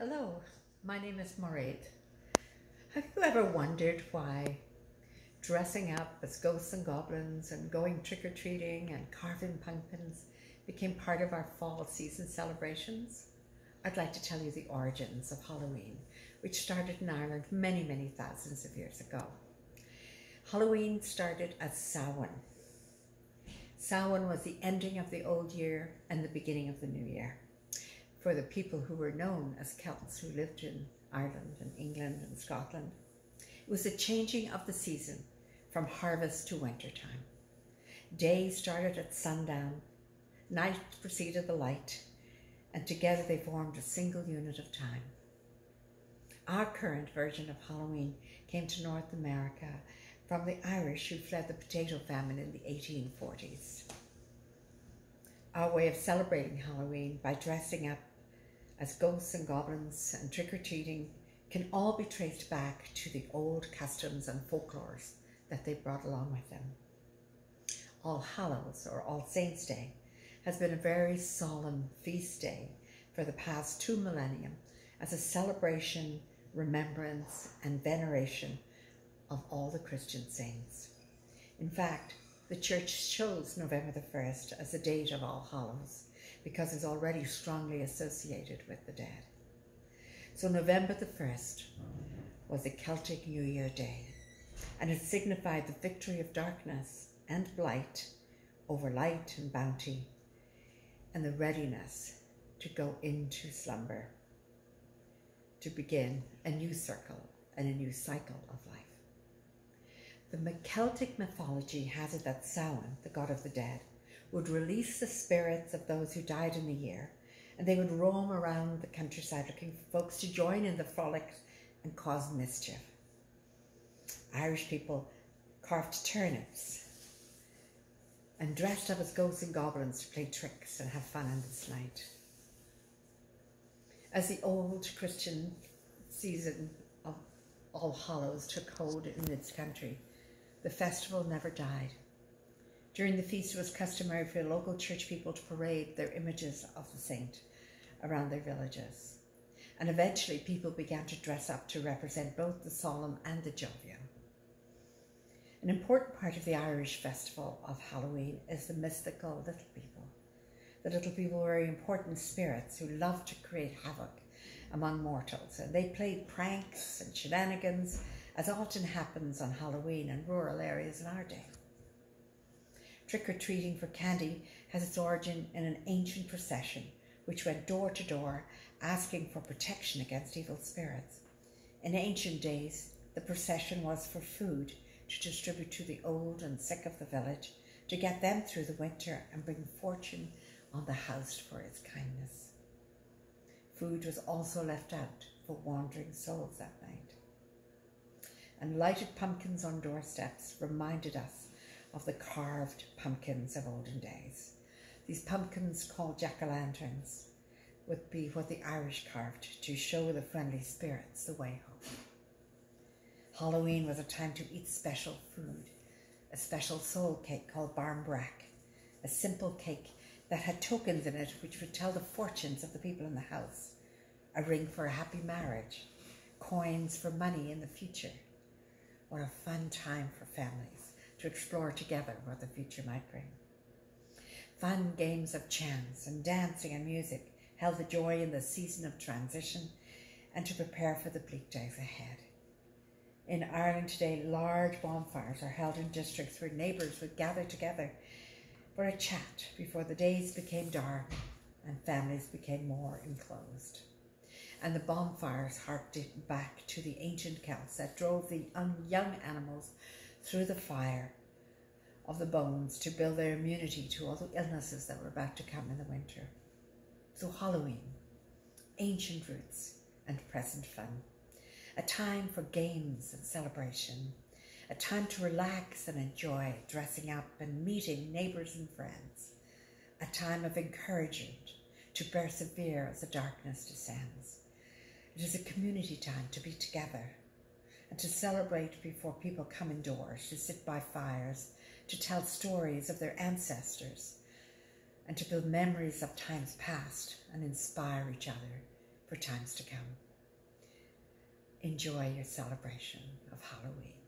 Hello, my name is Mairead. Have you ever wondered why dressing up as ghosts and goblins and going trick or treating and carving pumpkins became part of our fall season celebrations? I'd like to tell you the origins of Halloween, which started in Ireland many, many thousands of years ago. Halloween started as Samhain. Samhain was the ending of the old year and the beginning of the new year for the people who were known as Celts who lived in Ireland and England and Scotland. It was a changing of the season from harvest to winter time. Day started at sundown, night preceded the light, and together they formed a single unit of time. Our current version of Halloween came to North America from the Irish who fled the potato famine in the 1840s. Our way of celebrating Halloween by dressing up as ghosts and goblins and trick-or-treating can all be traced back to the old customs and folklores that they brought along with them. All Hallows or All Saints Day has been a very solemn feast day for the past two millennium as a celebration, remembrance and veneration of all the Christian saints. In fact, the church chose November the 1st as the date of All Hallows because it's already strongly associated with the dead. So November the 1st was a Celtic New Year Day, and it signified the victory of darkness and blight over light and bounty, and the readiness to go into slumber, to begin a new circle and a new cycle of life. The Celtic mythology has it that Samhain, the god of the dead, would release the spirits of those who died in the year, and they would roam around the countryside looking for folks to join in the frolic and cause mischief. Irish people carved turnips and dressed up as ghosts and goblins to play tricks and have fun on this night. As the old Christian season of All Hallows took hold in this country, the festival never died. During the feast, it was customary for local church people to parade their images of the saint around their villages. And eventually, people began to dress up to represent both the solemn and the jovial. An important part of the Irish festival of Halloween is the mystical little people. The little people were important spirits who loved to create havoc among mortals, and they played pranks and shenanigans, as often happens on Halloween in rural areas in our day. Trick-or-treating for candy has its origin in an ancient procession which went door to door asking for protection against evil spirits. In ancient days, the procession was for food to distribute to the old and sick of the village, to get them through the winter and bring fortune on the house for its kindness. Food was also left out for wandering souls that night. And lighted pumpkins on doorsteps reminded us of the carved pumpkins of olden days. These pumpkins called jack-o'-lanterns would be what the Irish carved to show the friendly spirits the way home. Halloween was a time to eat special food, a special soul cake called barmbrack, a simple cake that had tokens in it which would tell the fortunes of the people in the house, a ring for a happy marriage, coins for money in the future. What a fun time for families to explore together what the future might bring. Fun games of chance and dancing and music held the joy in the season of transition and to prepare for the bleak days ahead. In Ireland today, large bonfires are held in districts where neighbours would gather together for a chat before the days became dark and families became more enclosed. And the bonfires harked back to the ancient Celts that drove the young animals through the fire of the bones to build their immunity to all the illnesses that were about to come in the winter. So Halloween, ancient roots and present fun, a time for games and celebration, a time to relax and enjoy dressing up and meeting neighbours and friends, a time of encouragement to persevere as the darkness descends. It is a community time to be together and to celebrate before people come indoors, to sit by fires, to tell stories of their ancestors, and to build memories of times past and inspire each other for times to come. Enjoy your celebration of Halloween.